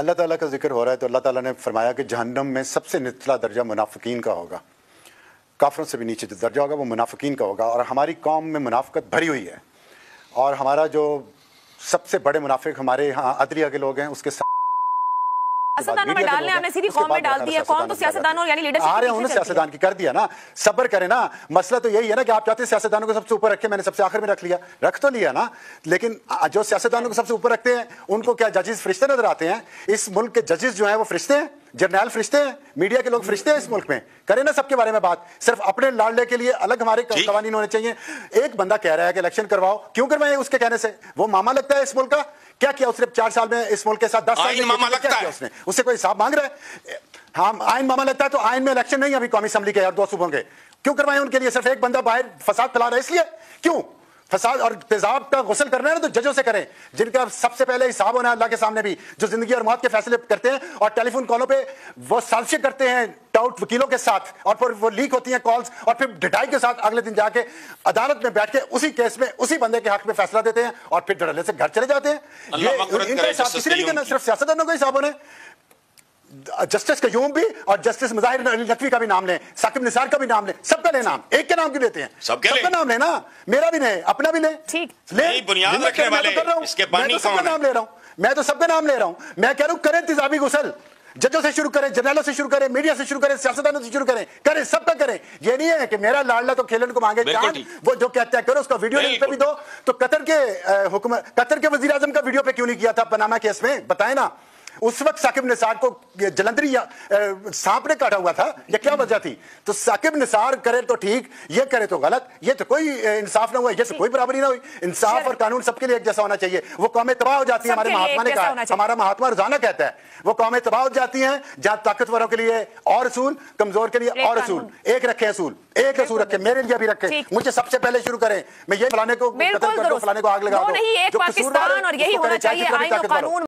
अल्लाह ताला का ज़िक्र हो रहा है तो अल्लाह ताला ने फरमाया कि जहन्नम में सबसे निचला दर्जा मुनाफिकीन का होगा। काफरों से भी नीचे जो दर्जा होगा वो मुनाफिकीन का होगा और हमारी कौम में मुनाफिकत भरी हुई है। और हमारा जो सबसे बड़े मुनाफिक हमारे यहाँ अदरिया के लोग हैं, उसके साथ सियासतदानों में डालने हमने सीधी कौम में डाल दिया कौन तो सियासतदानों यानी आ रहे हैं उन्होंने सियासतदान की कर दिया ना सब्र करें ना। मसला तो यही है ना कि आप चाहते हैं सियासतदानों को सबसे ऊपर रखे मैंने सबसे आखिर में रख लिया। रख तो लिया ना लेकिन जो सियासतदानों को सबसे ऊपर रखते हैं उनको क्या जजेस फरिश्ते नज़र आते हैं? इस मुल्क के जजेस जो है वो फरिश्ते हैं? जर्नैल फरिश्ते हैं मीडिया के लोग फरिश्ते हैं इस मुल्क में। करें ना सबके बारे में बात। सिर्फ़ अपने लाडले के लिए अलग हमारे कवानीन होने चाहिए। एक बंदा कह रहा है कि इलेक्शन करवाओ। क्यों करवाए उसके कहने से? वो मामा लगता है इस मुल्क का? क्या किया उसने? चार साल में इस मुल्क के साथ दस साल में मामा लगता है। उसने? उससे कोई हिसाब मांग रहा है? हाँ आइन मामा लगता है तो आइन में इलेक्शन नहीं अभी कौमी असम्बली के और दो सूबों के। क्यों करवाए उनके लिए? सिर्फ़ एक बंदा बाहर फसाद फैला रहा है इसलिए। क्यों? फसाद और तेजाब का गुसल करना है ना तो जजों से करें। जिनका सबसे पहले हिसाब होना है अल्लाह के सामने भी जो ज़िंदगी और मौत के फैसले करते हैं और टेलीफोन कॉलों पे वो साजिशें करते हैं टाउट वकीलों के साथ और फिर वो लीक होती हैं कॉल्स और फिर ढिटाई के साथ अगले दिन जाके अदालत में बैठ के उसी केस में उसी बंदे के हक में फैसला देते हैं और फिर डरले से घर चले जाते हैं। ये इनका ने नहीं करना सिर्फ़ सियासतदानों का हिसाब होना जस्टिस कयूम भी और जस्टिस मुजाहिर अली नकवी का भी नाम लें साकिब निसार का भी नाम लें सबका ले नाम एक के नाम क्यों लेते हैं? सबके लें। सबका नाम लेना मेरा भी लें अपना भी लें? ठीक। ले बुनियाद रखने तो वाले, कर रहा हूँ। इसके मैं तो सबका नाम ले रहा हूँ। मैं तो सबका नाम ले रहा हूँ। मैं कह रहा हूँ करें तेजाबी गुसल। जजों से शुरू करें जर्नलों से शुरू करें मीडिया से शुरू करें सियासतदानों से शुरू करें करें सबका करें। ये नहीं है कि मेरा लाडला तो खेलन को मांगे जान वो जो कहता है करो उसका वीडियो लिंक पे भी दो। तो कतर के हुकूमत कतर के वज़ीर आज़म का वीडियो पे क्यों नहीं किया था पनामा केस में? बताए ना। उस वक्त साकिब निसार को जलंधरी सांप ने काटा हुआ था या क्या वजह थी? तो साकिब निसार करे तो ठीक ये करे तो गलत ये तो कोई इंसाफ ना हुआ ये तो कोई बराबरी ना हुई। इंसाफ और कानून सबके लिए एक जैसा होना चाहिए। वो कौमें तबाह हो जाती है हमारे महात्मा ने कहा हमारा महात्मा रोज़ाना कहता है वो कौमें तबाह हो जाती है जहाँ ताकतवरों के लिए और असूल कमज़ोर के लिए और असूल एक रखे असूल एक असूल रखे मेरे लिए भी रखे मुझे सबसे पहले शुरू करें। मैं ये फलाने को। फलाने को आग लगा दो नहीं एक पाकिस्तान और यही होना चाहिए। आइन और कानून